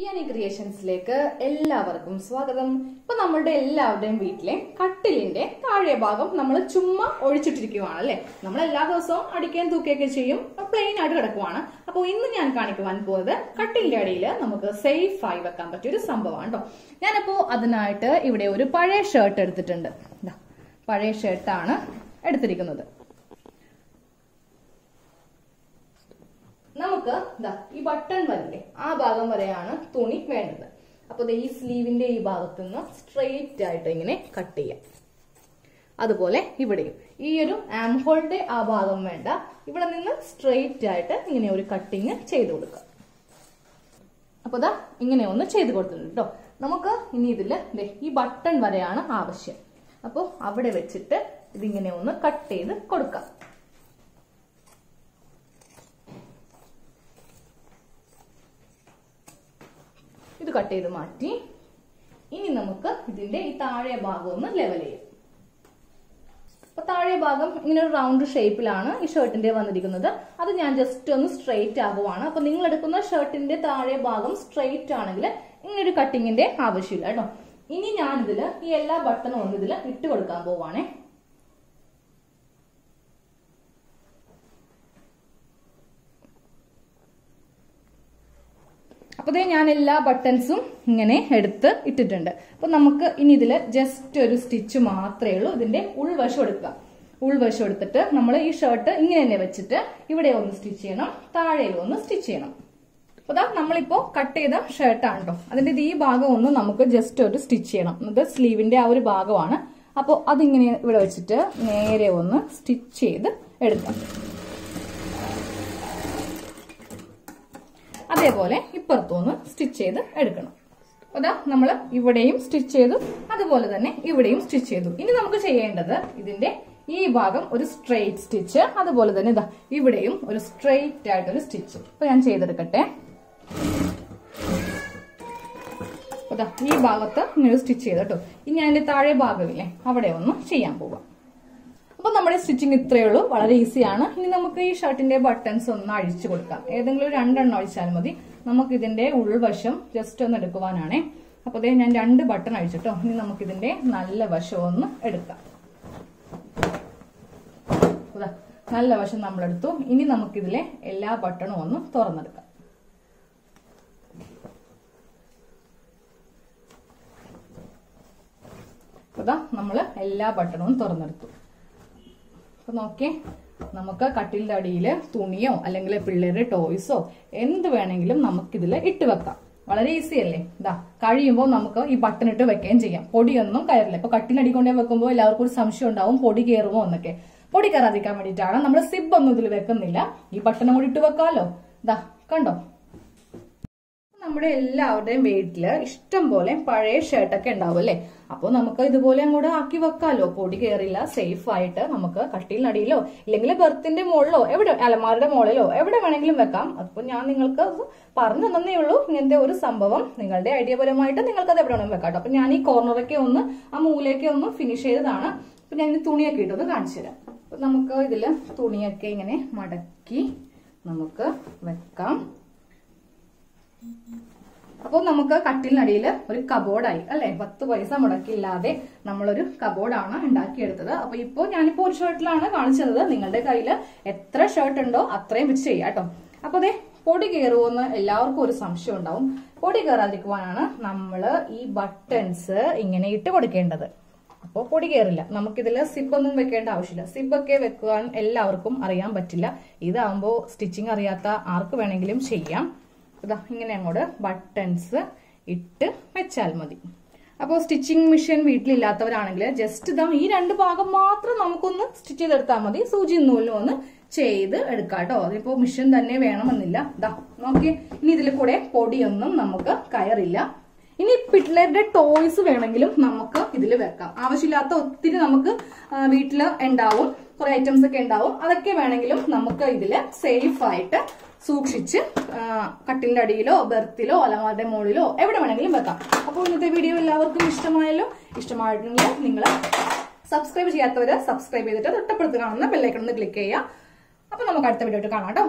ഇയാനി ക്രിയേഷൻസിലേക്ക് എല്ലാവർക്കും സ്വാഗതം. ഇപ്പൊ നമ്മളുടെ എല്ലാവരുടെയും വീട്ടിലെ കട്ടിലിന്റെ താഴെ ഭാഗം നമ്മൾ ചുമ്മാ ഒഴിച്ചിട്ടിരിക്കുവാണ് അല്ലെ? നമ്മൾ എല്ലാ ദിവസവും അടിക്കാൻ തൂക്കുകയൊക്കെ ചെയ്യും പ്ലെയിൻ ആയിട്ട് കിടക്കുവാണ്. അപ്പോൾ ഇന്ന് ഞാൻ കാണിക്കുവാൻ പോകുന്നത് കട്ടിലിന്റെ അടിയിൽ നമുക്ക് സേഫ് ആയി വെക്കാൻ പറ്റിയ ഒരു സംഭവമാണ് കേട്ടോ ഞാനപ്പോ അതിനായിട്ട് ഇവിടെ ഒരു പഴയ ഷർട്ട് എടുത്തിട്ടുണ്ട്. പഴയ ഷർട്ടാണ് എടുത്തിരിക്കുന്നത്. നമുക്ക് ദാ ഈ ബട്ടൺ വരില്ലേ ആ ഭാഗം വരെയാണ് തുണി വേണ്ടത്. അപ്പൊ ദേ ഈ സ്ലീവിന്റെ ഈ ഭാഗത്ത് നിന്ന് സ്ട്രെയിറ്റ് ആയിട്ട് ഇങ്ങനെ കട്ട് ചെയ്യാം. അതുപോലെ ഇവിടെയും. ഈ ഒരു ആംഹോളിന്റെ ആ ഭാഗം വേണ്ട. ഇവിടെ നിന്ന് സ്ട്രെയിറ്റ് ആയിട്ട് ഇങ്ങനെ ഒരു കട്ടിങ് ചെയ്ത് കൊടുക്കാം അപ്പൊ ദാ ഇങ്ങനെ ഒന്ന് ചെയ്ത് കൊടുത്തിട്ടുണ്ട് കേട്ടോ നമുക്ക് ഇനി ഇതിൽ ഈ ബട്ടൺ വരെയാണ് ആവശ്യം. അപ്പോൾ അവിടെ വെച്ചിട്ട് ഇതിങ്ങനെ ഒന്ന് കട്ട് ചെയ്ത് കൊടുക്കാം. കട്ട് ചെയ്ത് മാറ്റി. ഇനി നമുക്ക് ഇതിന്റെ ഈ താഴെ ഭാഗം ഒന്ന് ലെവൽ ചെയ്യാം. അപ്പൊ താഴെ ഭാഗം ഇങ്ങനെ ഒരു റൗണ്ട് ഷേപ്പിലാണ് ഈ ഷർട്ടിന്റെ വന്നിരിക്കുന്നത്. അത് ഞാൻ ജസ്റ്റ് ഒന്ന് സ്ട്രെയിറ്റ് ആകുവാണ്. അപ്പൊ നിങ്ങൾ എടുക്കുന്ന ഷർട്ടിന്റെ താഴെ ഭാഗം സ്ട്രെയിറ്റ് ആണെങ്കിൽ ഇങ്ങനെ ഒരു കട്ടിങ്ങിന്റെ ആവശ്യമില്ല കേട്ടോ. ഇനി ഇതിൽ ഈ എല്ലാ ബട്ടണും ഒന്ന് ഇതിൽ ഇട്ട് കൊടുക്കാൻ പോവാണേ. അപ്പൊ ദേ ഞാൻ എല്ലാ ബട്ടൺസും ഇങ്ങനെ എടുത്ത് ഇട്ടിട്ടുണ്ട്. അപ്പൊ നമുക്ക് ഇനി ഇതിൽ ജസ്റ്റ് ഒരു സ്റ്റിച്ച് മാത്രമേ ഉള്ളൂ. ഇതിന്റെ ഉൾവശം എടുക്കുക. ഉൾവശം എടുത്തിട്ട് നമ്മൾ ഈ ഷർട്ട് ഇങ്ങനെ തന്നെ വെച്ചിട്ട് ഇവിടെ ഒന്ന് സ്റ്റിച്ച് ചെയ്യണം. താഴെയിൽ ഒന്ന് സ്റ്റിച്ച് ചെയ്യണം. അപ്പൊ അതാ നമ്മളിപ്പോ കട്ട് ചെയ്ത ഷർട്ടാണ് കേട്ടോ അതിന്റെ ഈ ഭാഗം ഒന്ന് നമുക്ക് ജസ്റ്റ് ഒരു സ്റ്റിച്ച് ചെയ്യണം. അത് സ്ലീവിന്റെ ആ ഒരു ഭാഗമാണ്. അപ്പോൾ അതിങ്ങനെ ഇവിടെ വെച്ചിട്ട് നേരെ ഒന്ന് സ്റ്റിച്ച് ചെയ്ത് എടുക്കാം. അതേപോലെ ഇപ്പുറത്തുനിന്ന് സ്റ്റിച്ച് ചെയ്ത് എടുക്കണം. അതാ നമ്മൾ ഇവിടെയും സ്റ്റിച്ച് ചെയ്തു അതുപോലെ തന്നെ ഇവിടെയും സ്റ്റിച്ച് ചെയ്തു. ഇനി നമുക്ക് ചെയ്യേണ്ടത് ഇതിന്റെ ഈ ഭാഗം ഒരു സ്ട്രെയിറ്റ് സ്റ്റിച്ച് അതുപോലെ തന്നെ ഇതാ ഇവിടെയും ഒരു സ്ട്രെയിറ്റ് ആയിട്ടൊരു സ്റ്റിച്ച് അപ്പൊ ഞാൻ ചെയ്തെടുക്കട്ടെ. അതാ ഈ ഭാഗത്ത് ഇങ്ങനെ സ്റ്റിച്ച് ചെയ്ത് കേട്ടോ. ഇനി അതിന്റെ താഴെ ഭാഗമില്ലേ അവിടെ ഒന്ന് ചെയ്യാൻ പോവാം. അപ്പൊ നമ്മുടെ സ്റ്റിച്ചിങ് ഇത്രയേ ഉള്ളൂ. വളരെ ഈസിയാണ്. ഇനി നമുക്ക് ഈ ഷർട്ടിന്റെ ബട്ടൺസ് ഒന്ന് അഴിച്ചു കൊടുക്കാം. ഏതെങ്കിലും രണ്ടെണ്ണം അഴിച്ചാൽ മതി. നമുക്ക് ഇതിന്റെ ഉൾവശം ജസ്റ്റ് ഒന്ന് എടുക്കുവാനാണേ. അപ്പൊ അതേ ഞാൻ രണ്ട് ബട്ടൺ അഴിച്ചിട്ടോ. ഇനി നമുക്ക് ഇതിന്റെ നല്ല വശം ഒന്ന് എടുക്കാം. നല്ല വശം നമ്മൾ എടുത്തു. ഇനി നമുക്കിതിലെ എല്ലാ ബട്ടണും ഒന്ന് തുറന്നെടുക്കാം. ഇതാ നമ്മൾ എല്ലാ ബട്ടണും തുറന്നെടുത്തു. അപ്പൊ നോക്കി. നമുക്ക് കട്ടിലിന്റെ അടിയിൽ തുണിയോ അല്ലെങ്കിൽ പിള്ളേരുടെ ടോയ്സോ എന്ത് വേണമെങ്കിലും നമുക്കിതിൽ ഇട്ട് വെക്കാം. വളരെ ഈസി അല്ലേ? ഇതാ കഴിയുമ്പോൾ നമുക്ക് ഈ ബട്ടൺ ഇട്ട് വെക്കുകയും ചെയ്യാം. പൊടിയൊന്നും കയറില്ല. ഇപ്പൊ കട്ടിലടി കൊണ്ടേ വെക്കുമ്പോൾ എല്ലാവർക്കും ഒരു സംശയം ഉണ്ടാവും പൊടി കയറുമോ എന്നൊക്കെ. പൊടി കയറാതിരിക്കാൻ വേണ്ടിയിട്ടാണ് നമ്മൾ സിബ് ഒന്നും ഇതിൽ വെക്കുന്നില്ല. ഈ ബട്ടണും കൂടി ഇട്ട് വെക്കാമല്ലോ ഇതാ കണ്ടോ? നമ്മുടെ എല്ലാവരുടെയും വീട്ടിൽ ഇഷ്ടം പോലെ പഴയ ഷർട്ടൊക്കെ ഉണ്ടാവും അല്ലേ? അപ്പോൾ നമുക്ക് ഇതുപോലെ അങ്ങോട്ട് ആക്കി വെക്കാലോ? പൊടി കയറില്ല സേഫ് ആയിട്ട് നമുക്ക് കട്ടിലിനടിയിലോ ഇല്ലെങ്കിൽ ബെർത്തിന്റെ മുകളിലോ എവിടെ അലമാരുടെ മുകളിലോ എവിടെ വേണമെങ്കിലും വെക്കാം. അപ്പോൾ ഞാൻ നിങ്ങൾക്ക് പറഞ്ഞു തന്നേ ഉള്ളൂ. ഇങ്ങനത്തെ ഒരു സംഭവം? നിങ്ങളുടെ ഐഡിയ പരമായിട്ട് നിങ്ങൾക്ക് അത് എവിടെ വേണമെങ്കിലും വെക്കാം അപ്പോൾ അപ്പൊ ഞാൻ ഈ കോർണറൊക്കെ ഒന്ന് ആ മൂലയൊക്കെ ഒന്ന് ഫിനിഷ് ചെയ്തതാണ്. അപ്പൊ ഞാൻ ഇനി തുണിയൊക്കെ ഇട്ടൊന്ന് കാണിച്ചു തരാം. അപ്പൊ നമുക്ക് ഇതിൽ തുണിയൊക്കെ ഇങ്ങനെ മടക്കി നമുക്ക് വെക്കാം. അപ്പോൾ നമുക്ക് കട്ടിലിനടിയിൽ ഒരു കബോർഡായി അല്ലെ? പത്ത് പൈസ മുടക്കില്ലാതെ നമ്മളൊരു കബോർഡാണ് ഉണ്ടാക്കിയെടുത്തത്. അപ്പൊ ഇപ്പോൾ ഞാനിപ്പോ ഒരു ഷർട്ടിലാണ് കാണിച്ചത്. നിങ്ങളുടെ കയ്യിൽ എത്ര ഷർട്ട് ഉണ്ടോ അത്രയും വെച്ച് ചെയ്യാം കേട്ടോ. അപ്പൊ അതെ പൊടി കയറുമെന്ന് എല്ലാവർക്കും ഒരു സംശയം ഉണ്ടാവും. പൊടി കയറാതിരിക്കുവാനാണ് നമ്മൾ ഈ ബട്ടൺസ് ഇങ്ങനെ ഇട്ട് കൊടുക്കേണ്ടത്. അപ്പോൾ പൊടി കയറില്ല. നമുക്കിതിൽ സിബൊന്നും വെക്കേണ്ട ആവശ്യമില്ല. സിബൊക്കെ വെക്കുവാൻ എല്ലാവർക്കും അറിയാൻ പറ്റില്ല. ഇതാവുമ്പോ സ്റ്റിച്ചിങ് അറിയാത്ത ആർക്ക് വേണമെങ്കിലും ചെയ്യാം. ഇതാ ഇങ്ങനെ അങ്ങോട്ട് ബട്ടൺസ് ഇട്ട് വെച്ചാൽ മതി. അപ്പോൾ സ്റ്റിച്ചിങ് മെഷീൻ വീട്ടിലില്ലാത്തവരാണെങ്കിൽ ജസ്റ്റ് ഇതാ ഈ രണ്ട് ഭാഗം മാത്രം നമുക്കൊന്ന് സ്റ്റിച്ച് ചെയ്തെടുത്താൽ മതി. സൂചി നൂലിനും ഒന്ന് ചെയ്ത് എടുക്കാം കേട്ടോ. അതിപ്പോ മെഷീൻ തന്നെ വേണമെന്നില്ല. ഇതാ നോക്കി ഇനി ഇതിൽ കൂടെ പൊടിയൊന്നും നമുക്ക് കയറില്ല. ഇനി പിള്ളേരുടെ ടോയ്സ് വേണമെങ്കിലും നമുക്ക് ഇതിൽ വെക്കാം. ആവശ്യമില്ലാത്ത ഒത്തിരി നമുക്ക് വീട്ടിൽ ഉണ്ടാവും. കുറെ ഐറ്റംസ് ഒക്കെ ഉണ്ടാവും. അതൊക്കെ വേണമെങ്കിലും നമുക്ക് ഇതിൽ സേഫ് ആയിട്ട് സൂക്ഷിച്ച് കട്ടിലിന്റെ അടിയിലോ ബെർത്തിലോ അലമാരുടെ മുകളിലോ എവിടെ വേണമെങ്കിലും വെക്കാം. അപ്പോൾ ഇന്നത്തെ വീഡിയോ എല്ലാവർക്കും ഇഷ്ടമായല്ലോ? ഇഷ്ടമായിട്ടുണ്ടെങ്കിൽ നിങ്ങൾ സബ്സ്ക്രൈബ് ചെയ്യാത്തവര് സബ്സ്ക്രൈബ് ചെയ്തിട്ട് തൊട്ടപ്പുറത്ത് കാണുന്ന ബെല്ലൈക്കൺ ഒന്ന് ക്ലിക്ക് ചെയ്യുക. അപ്പൊ നമുക്ക് അടുത്ത വീഡിയോ കാണാം കേട്ടോ.